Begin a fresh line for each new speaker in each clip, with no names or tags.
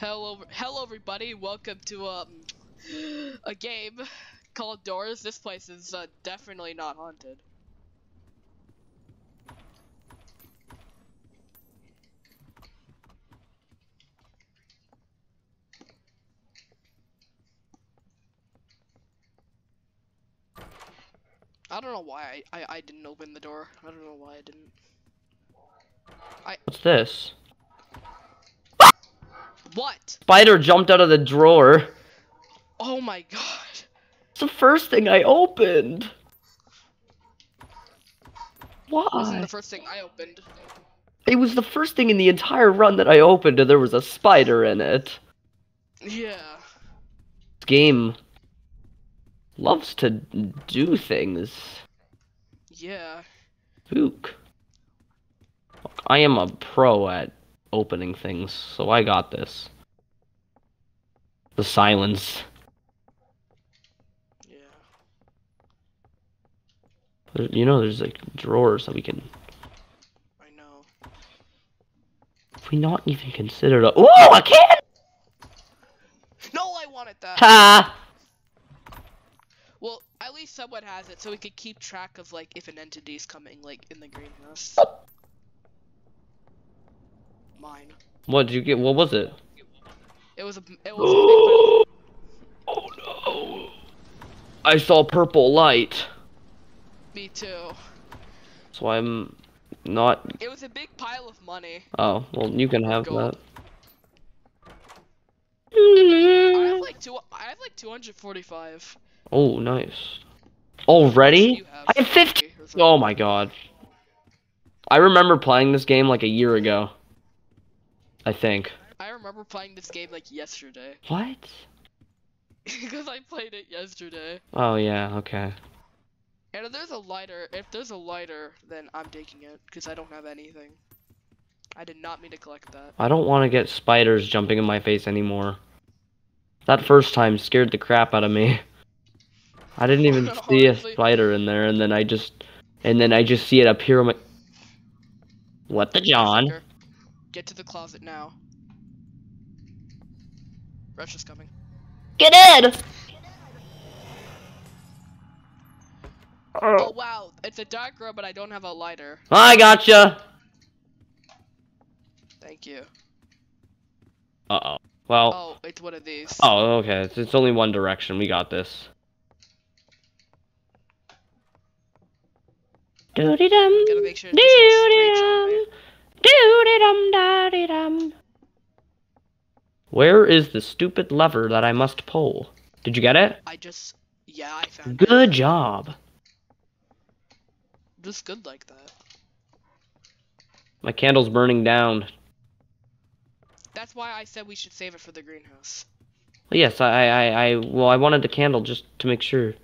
Hello, hello everybody. Welcome to um a game called Doors. This place is uh, definitely not haunted. I don't know why I, I, I didn't open the door. I don't know why I didn't.
What's this?
What?
Spider jumped out of the drawer.
Oh my god.
It's the first thing I opened.
This isn't the first thing I opened.
It was the first thing in the entire run that I opened, and there was a spider in it.
Yeah.
This game loves to do things.
Yeah.
Spook. I am a pro at opening things, so I got this. The silence.
Yeah.
You know, there's like drawers that we can.
I know.
If we not even considered a. Whoa, a can!
No, I wanted that.
Ha!
Well, at least someone has it, so we could keep track of like if an entity's coming, like in the greenhouse. Mine.
What did you get? What was it?
It was a. It was a big
Oh no! I saw purple light.
Me too.
so I'm not.
It was a big pile of money.
Oh, well, you can have
Gold.
that.
I have like two. I have like 245.
Oh, nice. Already? I have 50. Oh my god. I remember playing this game like a year ago. I think.
I remember playing this game like yesterday
What?
because I played it yesterday.
Oh yeah, okay.
And if there's a lighter, if there's a lighter, then I'm taking it because I don't have anything. I did not mean to collect that.
I don't want to get spiders jumping in my face anymore. That first time scared the crap out of me. I didn't even see a spider in there, and then I just, and then I just see it appear on my. What the John?
Sucker. Get to the closet now. Rush is coming.
Get in!
Oh wow, it's a dark room, but I don't have a lighter.
I gotcha.
Thank you.
Uh oh. Well.
Oh, it's one of these.
Oh, okay. It's, it's only one direction. We got this. Doody-dum! Doody dum.
Gotta make sure it doesn't
Doody
screech on me.
dum. Doody dum daddy dum. Where is the stupid lever that I must pull? Did you get it?
I just, yeah, I found it.
Good job.
Just good like that.
My candle's burning down.
That's why I said we should save it for the greenhouse.
Yes, I, I, I, well, I wanted the candle just to make sure.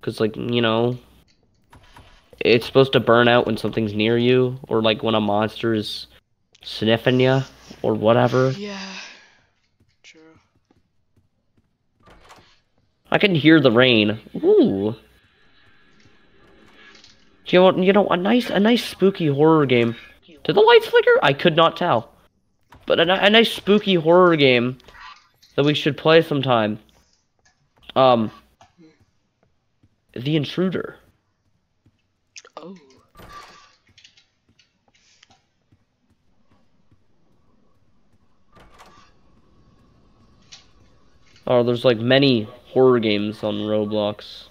Cause like, you know, it's supposed to burn out when something's near you, or like when a monster is sniffing you, or whatever.
Yeah. True.
I can hear the rain. Ooh. You know, you know, a nice, a nice spooky horror game. Did the lights flicker? I could not tell. But a, a nice spooky horror game that we should play sometime. Um, The Intruder.
Oh.
Oh, there's like many horror games on Roblox.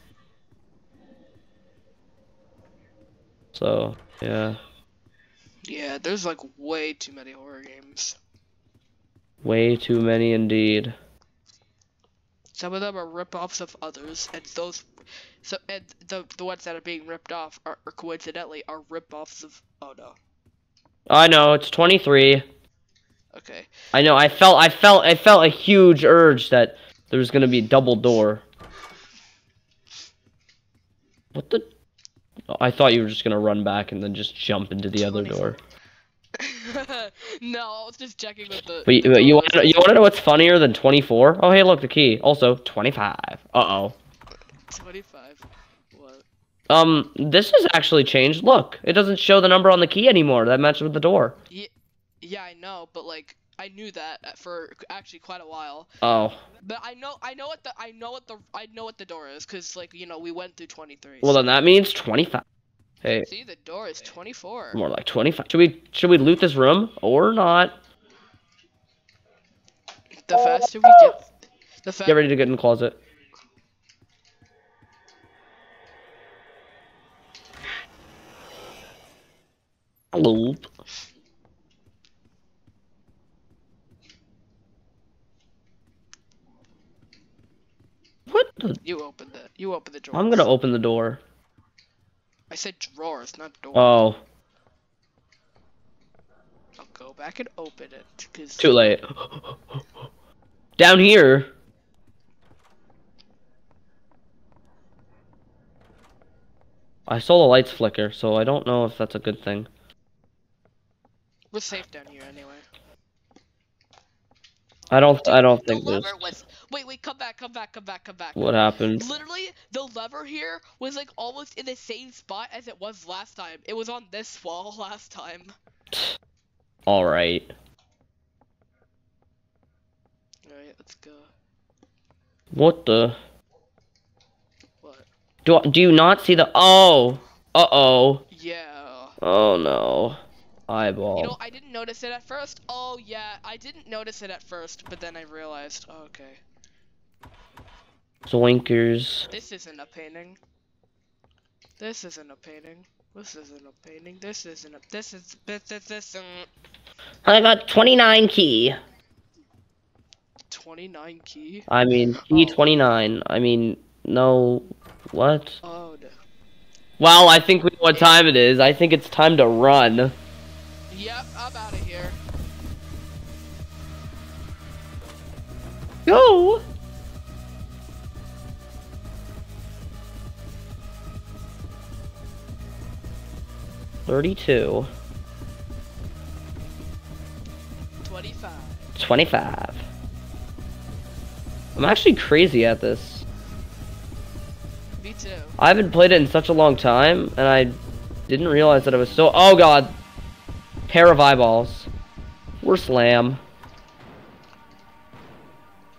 So, yeah.
Yeah, there's like way too many horror games.
Way too many indeed.
Some of them are rip-offs of others, and those, so and the the ones that are being ripped off are, are coincidentally are rip-offs of. Oh no.
I know, it's 23.
Okay.
I know. I felt. I felt. I felt a huge urge that there was gonna be a double door. What the? Oh, I thought you were just gonna run back and then just jump into the other door.
no, I was just checking with the.
But you,
the
you want to you want to know what's funnier than 24? Oh, hey, look, the key. Also 25. Uh oh.
25. What?
Um, this has actually changed. Look, it doesn't show the number on the key anymore. That matches with the door.
Yeah, yeah, I know, but like I knew that for actually quite a while.
Oh.
But I know I know what the I know what the I know what the door is because like you know we went through 23.
Well, then that means 25. Hey,
See the door is 24.
more like 25. Should we should we loot this room or not?
The faster we get, the faster.
Get ready to get in the closet. Hello. What the?
You open the you open the door.
I'm gonna open the door.
I said drawers, not door.
Oh,
I'll go back and open it because
too late. Down here. I saw the lights flicker, so I don't know if that's a good thing.
We're safe down here anyway.
I don't. I don't
The
think this.
lever was. Wait, wait, come back, come back, come back, come back.
What happened?
Literally, the lever here was like almost in the same spot as it was last time. It was on this wall last time.
All right.
Alright, let's go.
What the?
What?
Do I, do you not see the? Oh. Uh oh.
Yeah.
Oh no. Eyeball.
You know, I didn't notice it at first. Oh, yeah, I didn't notice it at first, but then I realized, oh, okay.
Zoinkers.
This isn't a painting. This isn't a painting. This isn't a painting. This isn't a. This is. This, this, this isn't.
I got 29 key.
29 key?
I mean, oh. key 29. I mean, no. What?
Oh, no.
Well, I think we know what time it is. I think it's time to run.
Yep, I'm out of here.
Go. Thirty-two.
25.
25. I'm actually crazy at this.
Me too.
I haven't played it in such a long time, and I didn't realize that it was so. Oh god! Pair of eyeballs. We're slam.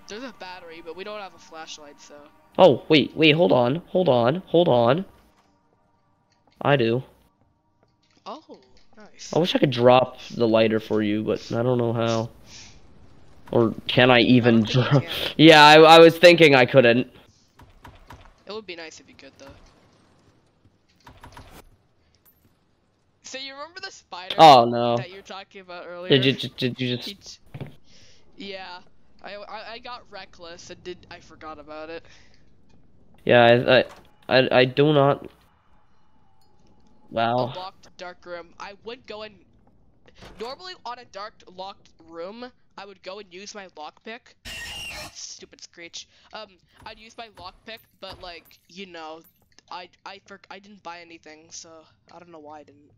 There's a battery, but we don't have a flashlight, so.
Oh, wait, wait, hold on, hold on, hold on. I do.
Oh, nice.
I wish I could drop the lighter for you, but I don't know how. Or can I even
don't think you
drop? Yeah, I, I was thinking I couldn't.
It would be nice if you could, though. So you remember the spider
Oh no.
that you were talking about earlier?
Did you, did, you just.
Yeah, I, I I got reckless and did I forgot about it.
Yeah, I, I, I, I do not. Wow.
A locked dark room. I would go and normally on a dark locked room, I would go and use my lockpick. Stupid screech. Um, I'd use my lockpick, but like you know, I I for I didn't buy anything, so I don't know why I didn't.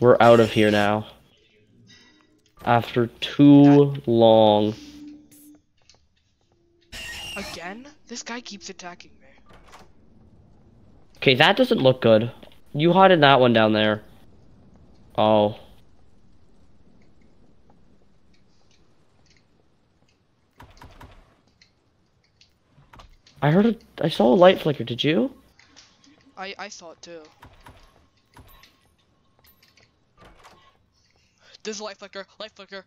We're out of here now. After too long.
Again? This guy keeps attacking me.
Okay, that doesn't look good. You hide in that one down there. Oh. I heard a, I saw a light flicker, did you?
I I saw it too. There's a light flicker, light flicker.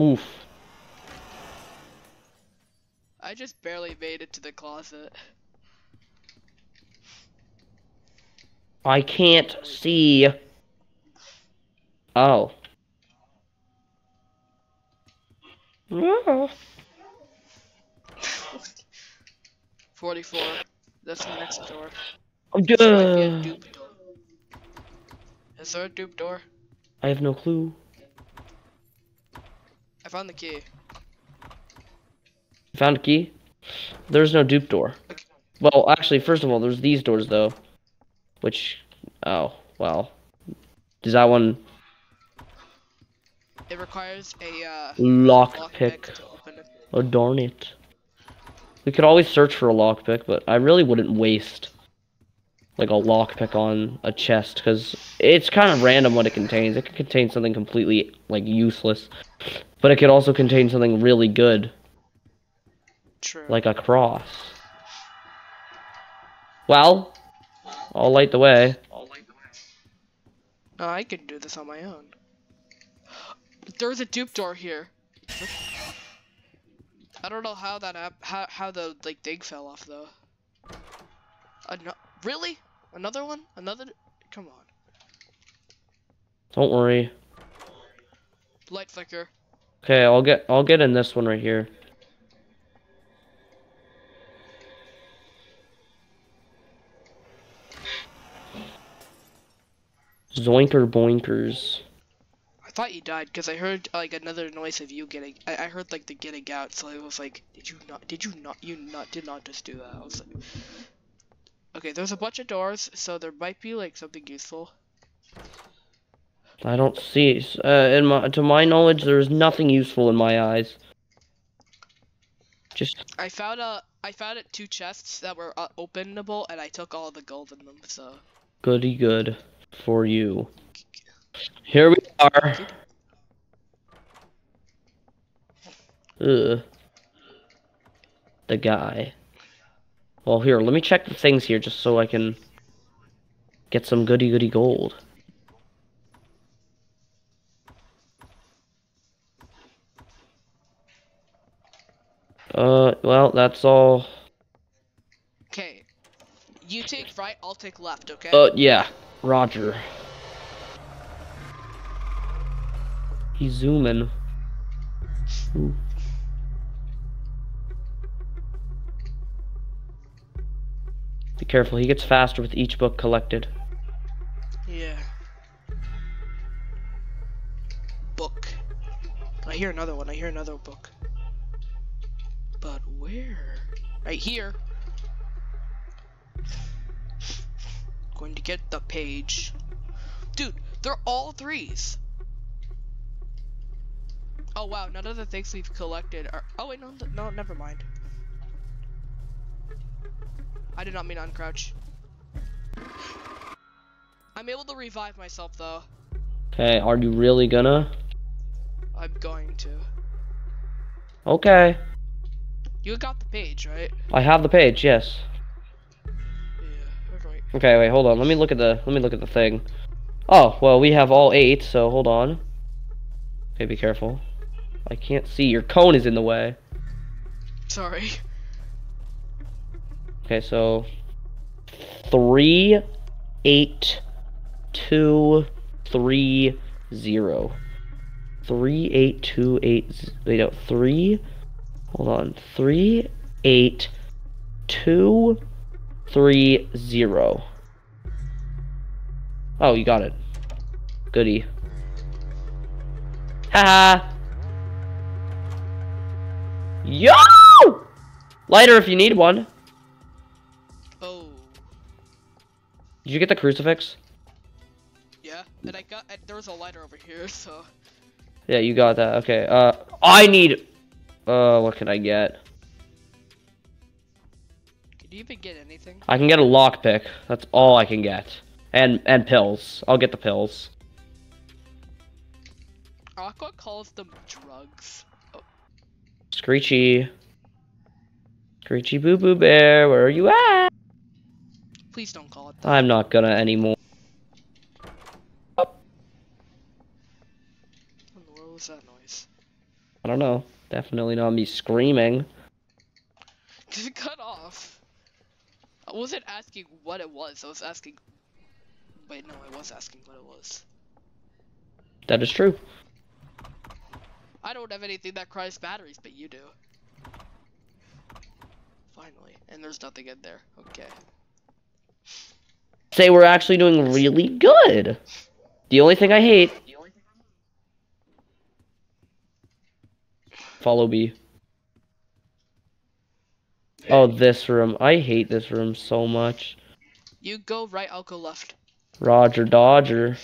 Oof.
I just barely made it to the closet.
I can't see. Oh. Yeah.
44. That's the next door.
Oh,
This might be a
duh.
dupe door. Is there a dupe door?
I have no clue.
I found the key.
Found a key? There's no dupe door. Well, actually, first of all, there's these doors though. Which, oh, well. Does that one
It requires a uh,
lock
lockpick
pick?
to open it.
Oh darn it. We could always search for a lockpick, but I really wouldn't waste like a lockpick on a chest because it's kind of random what it contains. It could contain something completely like useless, but it could also contain something really good,
True.
like a cross. Well, I'll light the way. I'll light the way.
Oh, I can do this on my own. There's a dupe door here. I don't know how that app, how how the like thing fell off though. Ano- really? Another one? Another? Come on.
Don't worry.
Light flicker.
Okay, I'll get I'll get in this one right here. Zoinker boinkers.
I thought you died because I heard like another noise of you getting. I, I heard like the getting out, so I was like, did you not? Did you not? You not did not just do that. I was like, okay, there's a bunch of doors, so there might be like something useful.
I don't see. Uh, in my to my knowledge, there is nothing useful in my eyes. Just
I found a. I found it two chests that were uh, openable, and I took all the gold in them. So
goody good for you. Here we are. Ugh. The guy. Well, here, let me check the things here just so I can get some goody goody gold. Uh, well, that's all.
okay, you take right, I'll take left. Okay.
Uh, yeah, Roger. He's zooming. Ooh. Be careful, he gets faster with each book collected.
yeah. Book. I hear another one. I hear another book. But where? Right here. Going to get the page. Dude, they're all threes. Oh wow, none of the things we've collected are. Oh wait, no, no, never mind. I did not mean uncrouch. I'm able to revive myself though.
Okay, are you really gonna?
I'm going to.
Okay.
You got the page, right?
I have the page, yes.
Yeah, alright.
Okay, wait, hold on. Let me look at the let me look at the thing. Oh, well, we have all eight, so hold on. Okay, be careful. I can't see. Your cone is in the way.
Sorry.
Okay, so three, eight, two, three, zero. Three, eight, two, eight. Wait, no, three. Hold on. Three, eight, two, three, zero. Oh, you got it. Goody. Haha. Yo! Lighter if you need one.
Oh.
Did you get the crucifix?
Yeah, and I got. And there was a lighter over here, so.
Yeah, you got that. Okay. Uh, I need. Uh, what can I get?
Can you even get anything?
I can get a lockpick. That's all I can get. And and pills. I'll get the pills.
Aqua calls them drugs.
Screechy. Screechy Boo Boo Bear, where are you at?
please don't call it that.
I'm not gonna anymore.
What in the world was that noise?
I don't know. Definitely not me screaming.
Did it cut off? I wasn't asking what it was. I was asking. Wait, no, I was asking what it was.
That is true.
I don't have anything that cries batteries, but you do. Finally, and there's nothing in there. Okay.
Say we're actually doing really good. The only thing I hate. Follow B. Oh, this room. I hate this room so much.
You go right, I'll go left.
Roger Dodger.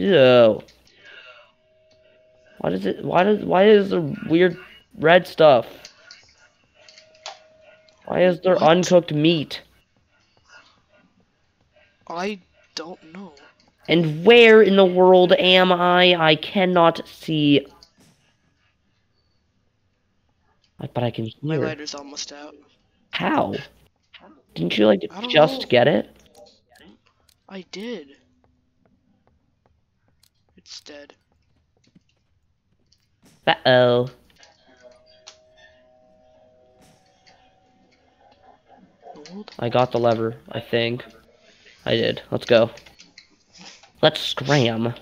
Ew. Why does it? Why does? Why is there weird red stuff? Why is there
What?
uncooked meat?
I don't know.
And where in the world am I? I cannot see. But I can
My
hear.
lighter's almost out.
How? Didn't you like just
know.
get it?
I did. It's dead.
Uh oh. I got the lever, I think. I did. Let's go. Let's scram.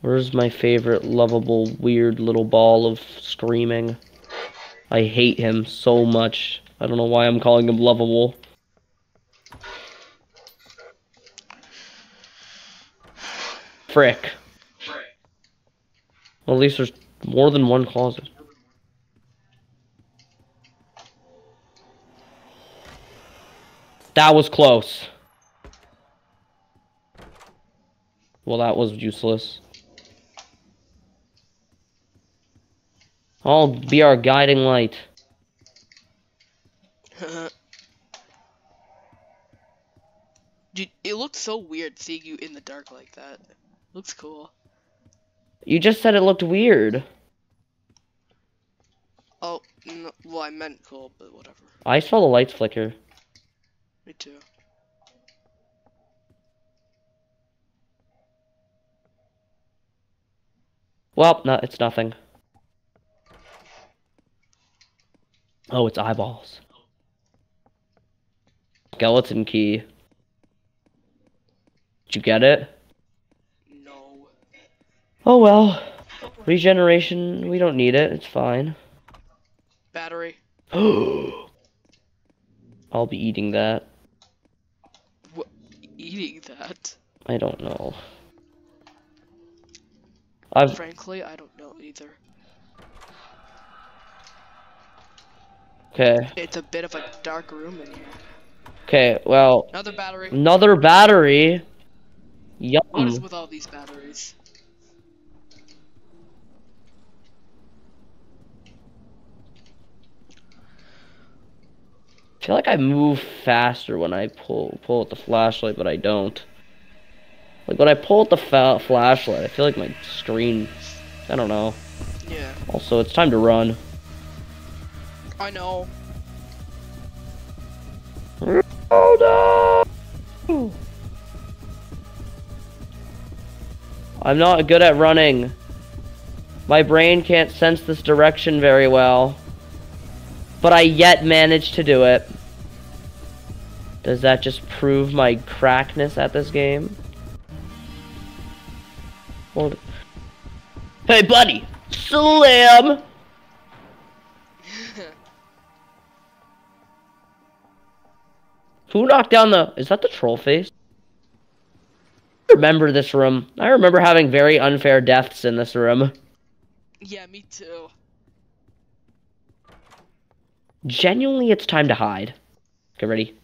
Where's my favorite lovable weird little ball of screaming? I hate him so much. I don't know why I'm calling him lovable. Frick. Well, at least there's more than one closet. That was close. Well, that was useless. I'll be our guiding light.
Dude, it looks so weird seeing you in the dark like that. Looks cool.
You just said it looked weird.
Oh, no, well, I meant cool, but whatever.
I saw the lights flicker.
Me too.
Well, no, it's nothing. Oh, it's eyeballs. Skeleton key. Did you get it? Oh well. Regeneration, we don't need it. It's fine.
Battery. Oh.
I'll be eating that.
Eating that.
I don't know. I've
Frankly, I don't know either.
okay.
It's a bit of a dark room in here.
Okay, well,
Another battery.
another battery.
What is with all these batteries?
I feel like I move faster when I pull pull out the flashlight, but I don't. Like when I pull out the flashlight, I feel like my screen. I don't know.
Yeah,
Also, it's time to run.
I know.
Oh no! I'm not good at running. My brain can't sense this direction very well. But I yet managed to do it. Does that just prove my crackness at this game? Hold- it. Hey buddy! Slam! Who knocked down the... Is that the troll face? I remember this room. I remember having very unfair deaths in this room.
yeah, me too.
Genuinely, it's time to hide. Get ready.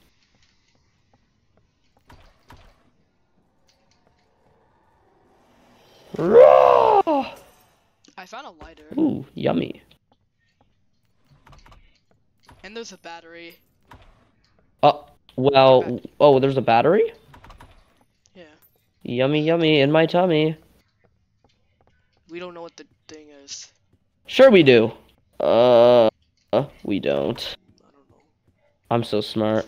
I found a lighter,
Ooh, yummy.
and there's a battery.
Oh, well, oh, there's a battery?
Yeah,
Yummy, yummy, in my tummy.
we don't know what the thing is.
Sure we do. Uh, we don't.
I don't know.
I'm so smart.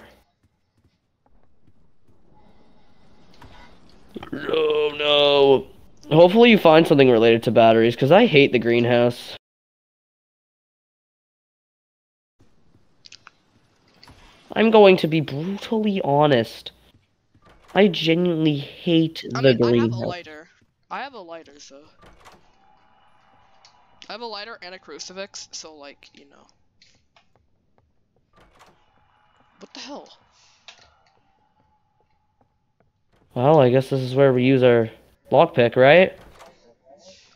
Oh no. Hopefully you find something related to batteries, because I hate the greenhouse. I'm going to be brutally honest. I genuinely hate
I
the
mean, I have a
greenhouse.
lighter. I have a lighter, so. I have a lighter and a crucifix, so like, you know. What the hell?
Well, I guess this is where we use our lockpick, right?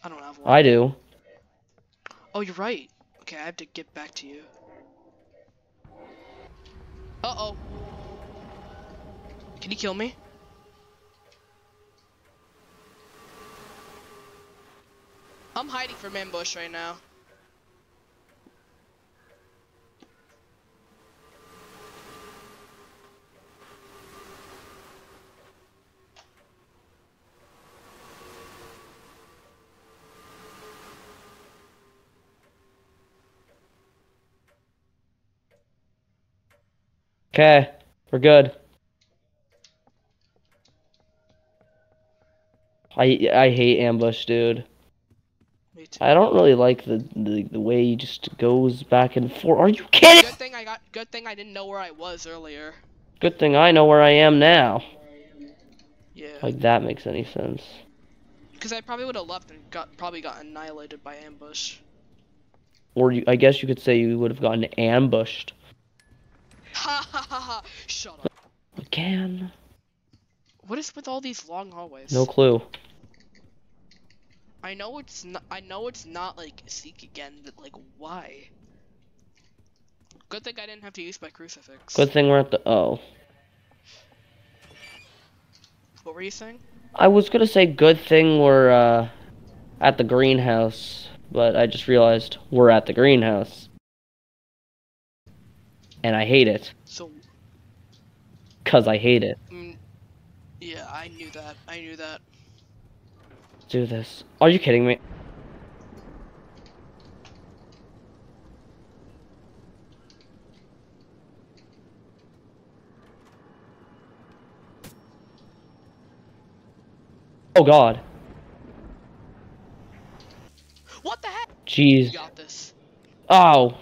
I don't have one.
I do.
Oh, you're right. Okay, I have to get back to you. Uh-oh. Can you kill me? I'm hiding from ambush right now.
Okay, we're good. I I hate ambush, dude.
Me too.
I don't really like the, the the way he just goes back and forth. Are you kidding?
Good thing I got. Good thing I didn't know where I was earlier.
Good thing I know where I am now.
Yeah.
Like that makes any sense.
Because I probably would have left and got probably got annihilated by ambush.
Or you, I guess you could say you would have gotten ambushed.
Ha ha ha ha! Shut up.
Again.
What is with all these long hallways?
No clue.
I know it's not. I know it's not like seek again, but like why? Good thing I didn't have to use my crucifix.
Good thing we're at the oh.
What were you saying?
I was gonna say good thing we're uh at the greenhouse, but I just realized we're at the greenhouse. And I hate it.
So,
Cause I hate it.
mm, yeah, I knew that. I knew that.
Do this. Are you kidding me? Oh god.
What the heck?
Jeez.
You got this.
Oh.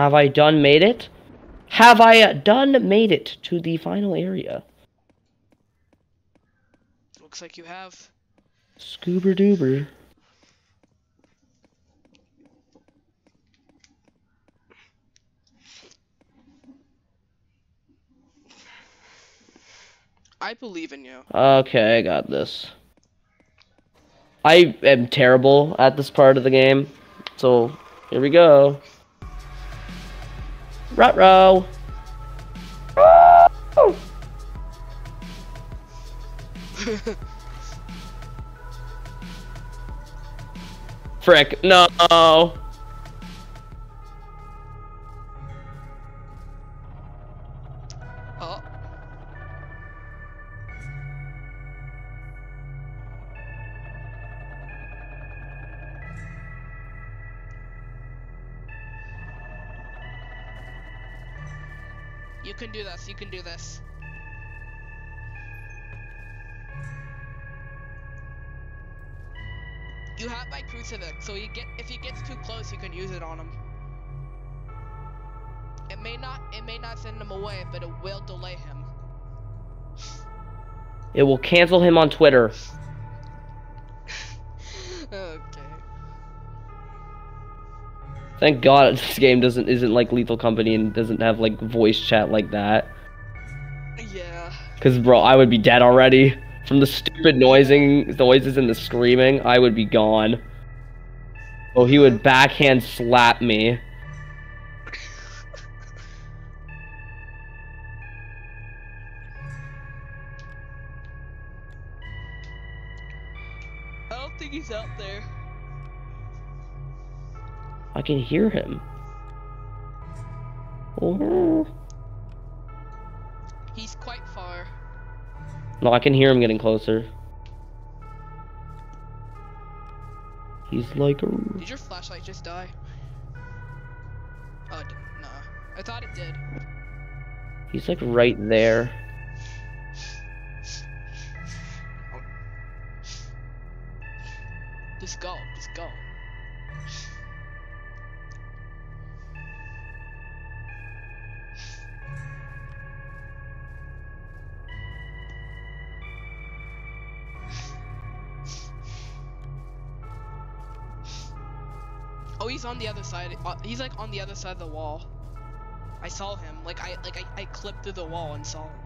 Have I done made it? Have I done made it to the final area?
Looks like you have.
Scoober doober.
I believe in you.
Okay, I got this. I am terrible at this part of the game, so here we go. Rutro. Frick, no.
Can do this. You can do this. You have my crucifix, so you get if he gets too close, you can use it on him. It may not it may not send him away, but it will delay him.
It will cancel him on Twitter. Thank God this game doesn't isn't like Lethal Company and doesn't have like voice chat like that.
Yeah.
Cause bro, I would be dead already from the stupid noising noises and the screaming. I would be gone. Oh, he would backhand slap me.
I don't think he's out there.
I can hear him. Oh.
He's quite far.
No, I can hear him getting closer. He's like a...
Did your flashlight just die? Oh, it I thought it did.
He's like right there.
Just go. Just go. Oh, he's on the other side. Uh, he's like on the other side of the wall. I saw him. Like I like I, I clipped through the wall and saw him.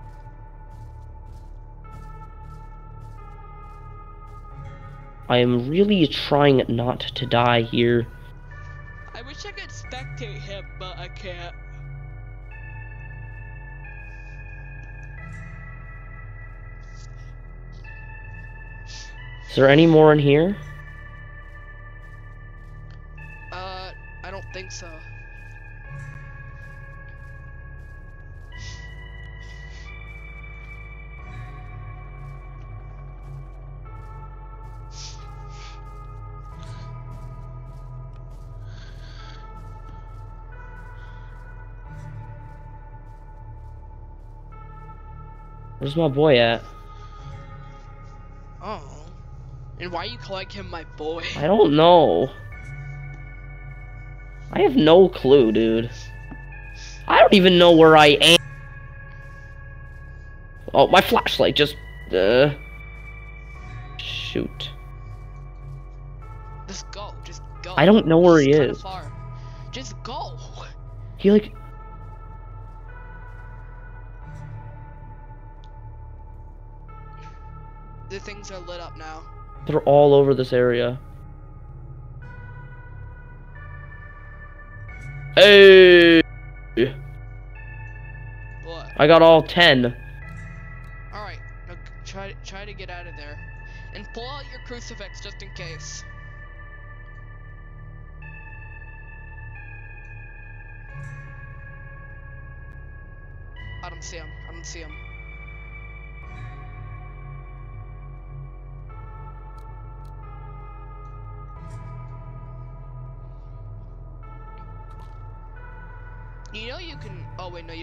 I am really trying not to die here.
I wish I could spectate him, but I can't.
Is there any more in here?
So.
Where's my boy at?
Oh. And why you calling him my boy?
I don't know. I have no clue, dude. I don't even know where I am. Oh, my flashlight just... Uh... Shoot.
Just go. Just go.
I don't know where he is.
Far. Just go.
He, like...
The things are lit up now.
They're all over this area. Hey!
What?
I got all 10.
All right. Now try try to get out of there, and pull out your crucifix just in case. I don't see him. I don't see him.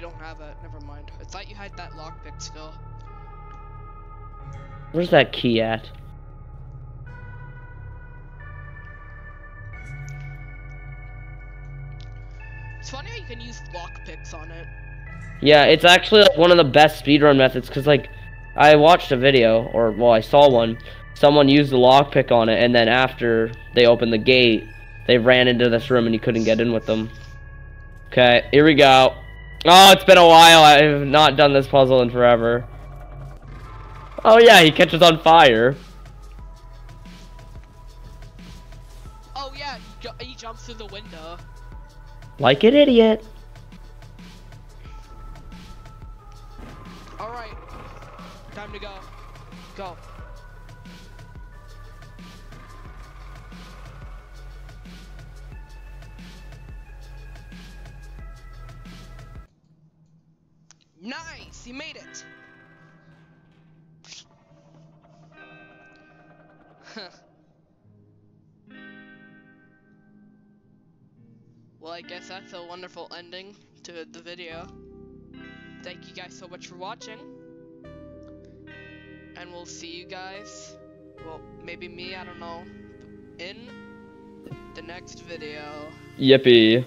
You don't have it. Never mind. I thought you had that lockpick still.
Where's that key at?
It's funny how you can use lockpicks on it.
Yeah, it's actually like one of the best speedrun methods because like I watched a video or well I saw one. Someone used the lockpick on it and then after they opened the gate, they ran into this room and you couldn't get in with them. Okay, here we go. Oh, it's been a while. I've not done this puzzle in forever. Oh yeah, he catches on fire.
Oh yeah, he, ju- he jumps through the window.
Like an idiot.
All right, time to go. Go. Nice, he made it. Well, I guess that's a wonderful ending to the video. Thank you guys so much for watching. And we'll see you guys, well, maybe me, I don't know, in the next video.
Yippee.